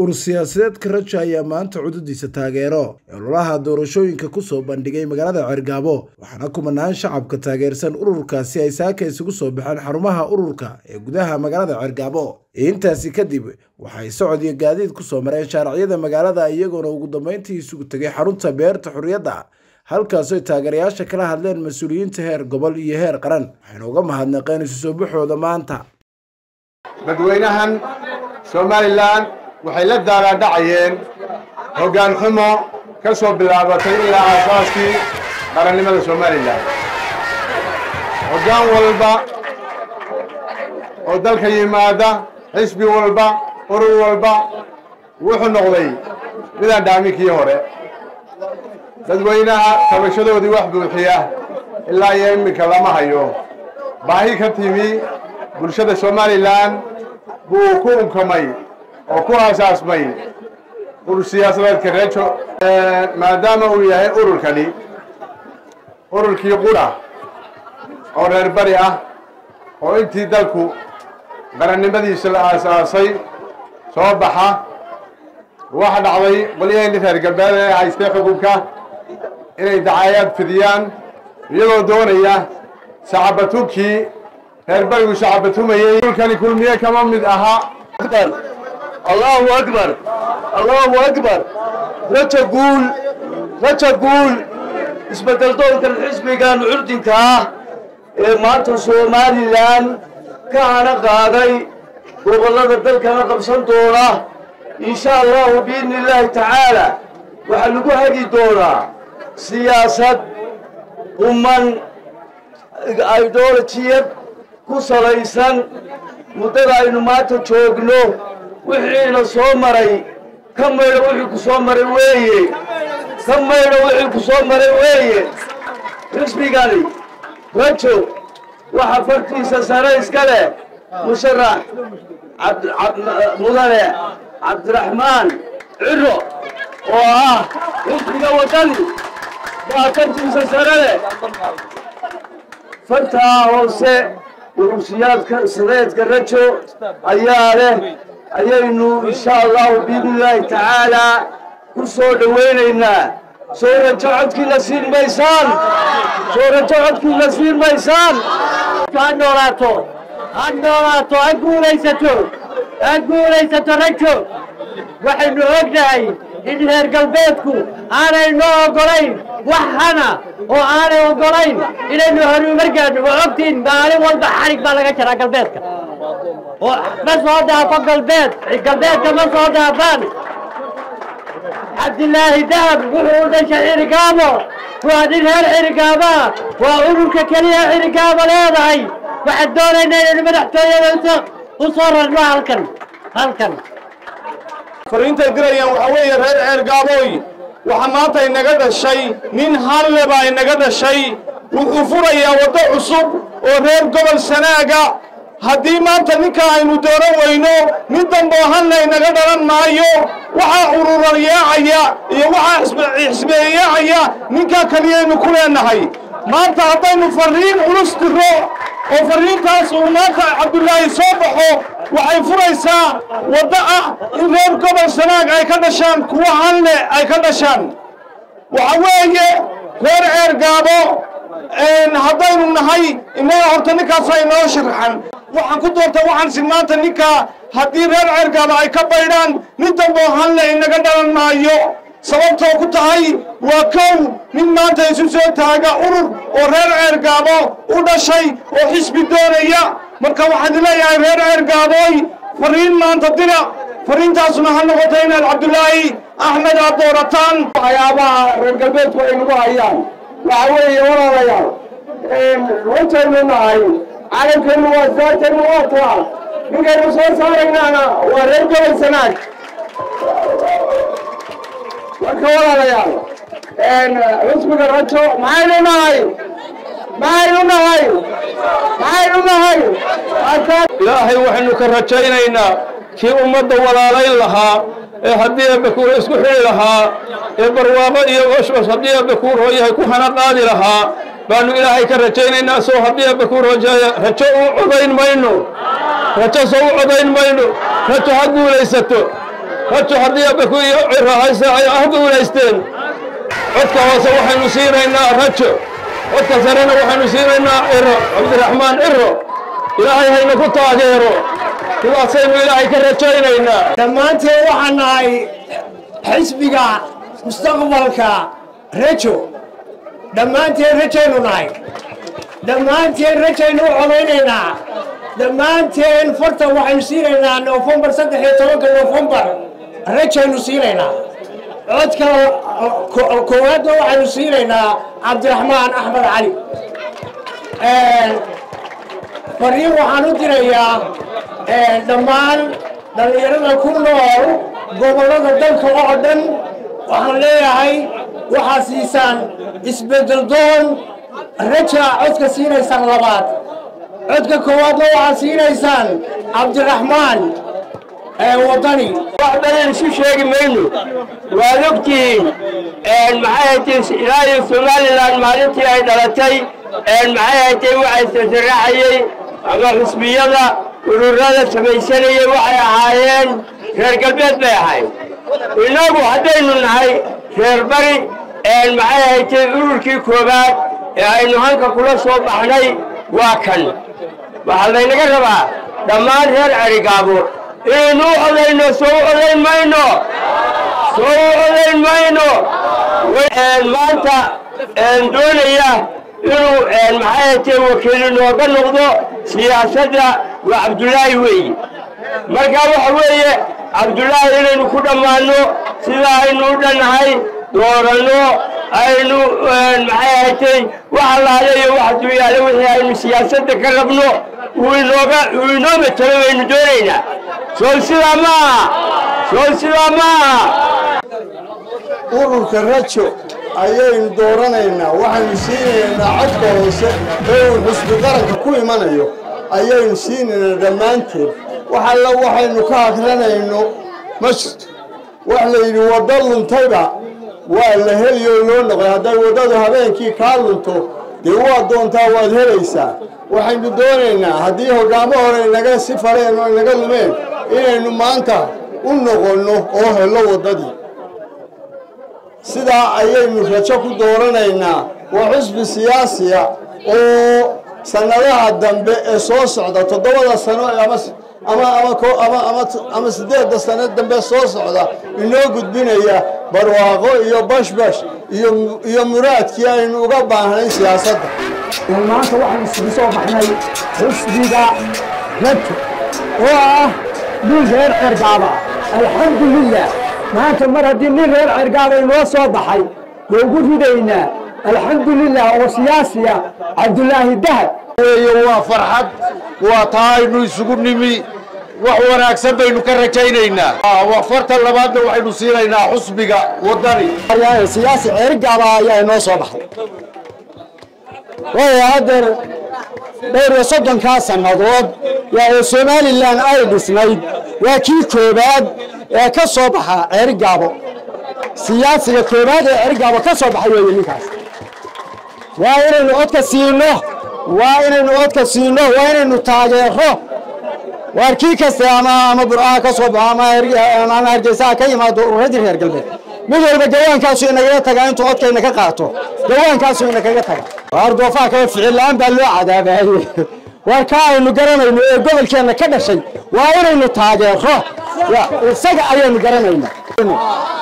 urur siyaasadeedka rajo ayaa maanta cududiisa taageero. Ee ololaha doorashooyinka ku soo bandhigay magaalada cergaabo waxaana kumanaan shacabka taageersan ururkaasi ay saaka isugu soo baxeen xarumaha ururka ee gudaha magaalada cergaabo intaasi kadib waxay socod iyo gaadiid ku soo mareen shaaracyada magaalada iyagoona ugu dambeyntii isugu tegay xarunta beerta xurriyadda halkaasoy taageerayaasha kala hadleen mas'uuliyiinta heer gobol iyo heer qaran waxayna uga mahadnaqeen isu soo baxooda maanta. Dadweynahan somalilan waxay la daalaadhacayeen hoggaan xumo ka soo bilaabatay ilaa aasaaskii qarannimada somalilan hoggaan walba oo dalka yimaada xisbi walba urur walba wuxuu noqday midaan dhaaminkii hore. Dadweynaha tabashadoodii wax buuxiya ilaa iyo iminka lama hayo. Baahi ka timi bulshada somalilan buu ku unkamay oo ku aasaasmay urur siyaasadeedka rejo maadaama uu yahay ururkani ururkii qura oo reer bari ah oo intii dalku qarannimadiisa la aasaasay soo baxa waxa dhacday qolyaheenni reer galbeed ee haystay xukunka inay dacaayaad fidiyaan iyagoo doonaya sacabatukii reer barigu sacabatumayey ururkani kulmiye kama mid ahaa allahu akbar. Allahu akbar. Raja guul raja guul isbeddeldoonkan xisbigan curdinka ah ee maanta somalilan ka hana qaaday gobollada dalkana qabsan doona. Insha allahu biidni illaahi tacaala waxaa lagu hagi doonaa siyaasad umman idolojiyad ku salaysan muddada aynu maanta joogno wixiina soo maray ka maydho wixii ku soo maray weeye. Ka maydho wixii ku soo maray weeye. Xisbigani rajo waxa fartiisa sare iska leh musharax mudane cabdiraxmaan ciro oo ah xisbiga waddani baa fartiisa sare leh. Fartaa hoose urursiyaadka sadeedka rajo ayaa leh ayaynu insha allahu biidni illaahi tacaalaa ku soo dhowaynaynaa soo rajo codkiina siin maysaan. Soo rajo codkiina siin maysaan. Ha noolaato ha noolaato ha guulaysato ha guulaysato rajo. Waxaynu ognahay in reer galbeedku aanay noo oggolayn wax hana oo aanay oggolayn inaynu horumar gaadhno waa ogtiin maalin walba xarig baa laga jaraa galbeedka galbeedka ma soo daafaan cabdilaahi dahab wuxuu u dhashay xirigaabo waa nin reer xirigaabaa waa ururka keliya xirigaabo leedahay. Waxaan doonaynaa inaynu madaxtooyada u soo rarno halkan. Halkan. Fariintay dirayaan waxaa weeye reer ceergaabooy waxa maanta inaga dhashay nin halle baa inaga dhashay wuxuu furayaa waddo cusub oo reer gobol sanaaga haddii maanta ninka aynu dooran weyno nin damboo hanna inaga dhalan maayo waxaa ururan yeecaya iyo waxaa xisbeeyeecaya ninkaa keliyaynu ku leenahay. Maanta haddaynu farriin culus diro oo farriintaas uu maanta cabdulaahi soo baxo waxay furaysaa waddo ah in reer gobol sanaag ay ka dhashaan kuwa hanle ay ka dhashaan. Waxa weeye reer ceergaabo haddaynu nahay inaga horta ninkaasa inoo sharaxan waxaan ku doorta waxaan si maanta ninkaa haddii reer ceergaabo ay ka baydhaan nin damboo hanle inaga dhalan maayo. Sababtoo ku tahay waa kow nin maanta isu soo taaga urur oo reer ceergaabo u dhashay oo xisbi doonaya. Marka waxaan leeyahay reer ceergaabooy fariin maanta dira fariintaasuna ha noqoto inaad cabdulaahi axmed aad doorataan. Waxyaabaha reer galbeedku ay nagu hayaan. Waxa weeye walaalayaal runtaynu nahay calankeenu waa saartaynu waa taa ninkaynu soo saaraynaana waa reer gobol sanaag. Marka walaalayaal. Xusbiga rajo maxaynu nahay? Maxaynu nahay? Maxaynu nahay? Ilaahay waxaynu ka rajaynaynaa kii ummadda walaalayn lahaa ee haddii eebbe kuura isku xili lahaa ee barwaaqo iyo oshos haddii eebbe kuu rooyahay ku hana qaadi lahaa baanu ilaahay ka rajaynaynaa soo haddii eebbe kuu roojaaya rajo u codayn mayno. Rajo soo u codayn mayno. Rajo ha guulaysato. Rajo haddii iyo ciro hayse ay ah guulaysteen. Codka hoose waxaynu siinaynaa rajo. Codka sarena waxaynu siinaynaa ciro cabdiraxmaan ciro ilaahay hayna ku taageero. Sidaasaynu ilaahay ka rajaynaynaa. Dhammaanteen waxaan nahay xisbiga mustaqbalka rajo dhammaanteen rajaynu nahay. Dhammaanteen rajaynu u codaynaynaa dhammaanteen farta waxaynu siinaynaa noofembar saddex iyo tobanka noofembar rajaynu siinaynaa. Codka koowaadna waxaynu siinaynaa cabdiraxmaan axmed cali fariin waxaan u dirayaa dhammaan dhallinyarada ku nool gobollada dalka oo dhan waxaan leeyahay waxaa siisaan isbeddel doon. Raja codka siinaysaan labaad. Codka koowaadna waxaa siinaysaan cabdiraxmaan wadani. Wax badan isu sheegi mayno. Waad ogtihiin maxay haytay ilaa iyo somalilan maalintii ay dhalatay. Maxay haytay waxay saraxayey ama xusbiyada ururada samaysanayay waxay ahaayeen. Reer galbeed bay ahayd innagu haddaynu nahay reer bari maxay haytay ururkii koowaad ee aynu halka kula soo baxnay? Waa kan. Waxaa laynaga rabaa dhammaan reer cerigaabo inaynu u codayno soo u codayn mayno. Soo u codayn mayno maanta doonaya inuu maxay haytay wakiil inooga noqdo siyaasadda waa cabdullaahi weeye marka waxa weeye cabdullaahi inaynu ku dhammaanno sida aynu u dhannahay dooranno aynu maxay haytay wax allaale iyo wax duyaale wixii aynu siyaasadda ka rabno uu inooga uu baynu doonaynaa. Soo sidaa ma soo sidaa ma. Ururka rajo ayaynu dooranaynaa waxaynu siinaynaa codka hoose ee uu xusbi qaranka ku imanayo ayaynu siinaynaa dhammaanteed. Wax alla waxaynu ka akranayno ma jirto. Wax la yidhi waddo luntayba waa la heliyo loo noqday. Hadday waddadu habeenkii kaa lunto dee waad doontaa waad helaysaa. Waxaynu doonaynaa haddii hoggaamo hore inaga si fareen oo inaga lumeen inaynu maanta u noqonno oo hello waddadii. Sidaa ayaynu rajo ku dooranaynaa waa xusbi siyaasiya oo sannadaha dambe ee soo socda toddobada sano ama ama ama siddeedda sano dambe soo socda inoo gudbinaya barwaaqo iyo bashbash iyo iyo muraadkii aynu uga baahnayn siyaasadda. Maanta waxaan isugu soo baxnay xusbiga rajo oo ah nin reer cergaaba alxamdulilah maanta mar haddii nin reer cergaaba inoo soo baxay waa ugu ridaynaa. Alxamdulilah oo siyaasiya cabdulaahi dahab. Weeye waa farxad waa taa aynu isugu nimi wax wanaagsan baynu ka rajaynaynaa. Waa farta labaadna waxaynu siinaynaa xusbiga waddani. Siyaasi cergaaba ayaa inoo soo baxay waayo haddeer dhowr iyo soddonkaa sannadood yaa somalilan ay dhisnayd waa kii koobaad ee ka soo baxa ceerigaabo siyaasiga koobaad ee ceerigaabo ka soo baxay weeye ninkaas. Waa inaynu codka siino waa inaynu codka siino waa inaynu taageero waar kii kaste ama ama burcaha ka soo baxo ama hargeysaha ka yimaado ururadii reer galbeed mid walba gawaankaasu inagaga tagaa intuu codkayna ka qaato gawaankaasu inagaga taga waar doofaha kale ficil la'aan baa loo cadaabaayey waar ka aynu garanayno ee gobolkeenna ka dhashay waa inaynu taageero isaga ayaynu garanayna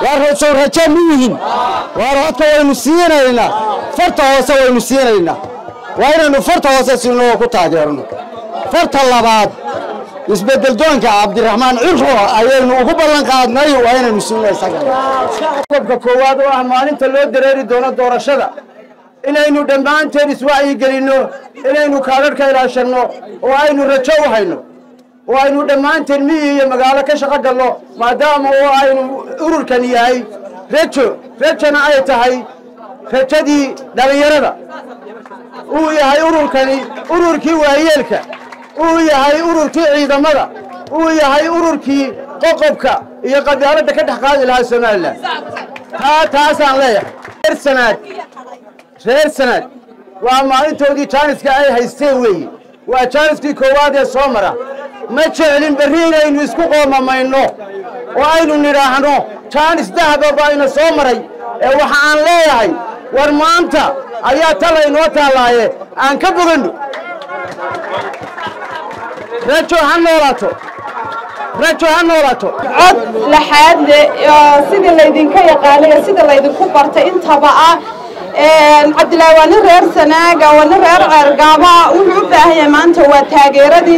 waar soo rajo ma yihiin waar codka waynu siinaynaa farta hoose waynu siinaynaa waa inaynu farta hoose siino oo ku taageerno farta labaad isbeddel doonka cabdiraxmaan ciro ayaynu ugu ballan qaadnay waa inaynu koowaad oo ah maalinta loo dareeri doono doorashada. Inaynu dhammaanteen iswacyigelinno inaynu kaadharhka ilaashanno oo aynu rajo u hayno. Oo aynu dhammaanteen miyi iyo magaalo ka shaqo galno maadaama oo aynu ururkan yahay. Rajo rajona ay tahay rajadii dhallinyarada uu yahay ururkani ururkii waayeelka uu yahay ururkii ciidamada uu yahay ururkii qoqobka iyo qabyaaladda ka dhex qaadi lahaa somalilan taa taasaan leeyahay. Reer sanaad reer sanaad waa maalintoodii jaaniska ay haysteen weeye waa jaaniskii koowaad ee soo mara ma jeclin berri inaynu isku qoomamayno oo aynu nidhaahno jaanis dahaba baayna soo maray ee waxa aan leeyahay. War maanta ayaa talaynoo taallaaye aan ka boganno rajo ha noolaato rajo ha noolaato cod laxaad leh oo sidii laydinka yaqaanay iyo sida laydinku bartay intaba ah cabdilaahi waa nin reer sanaaga waa nin reer ceergaaba wuxuu u baahan yahay maanta waa taageeradiina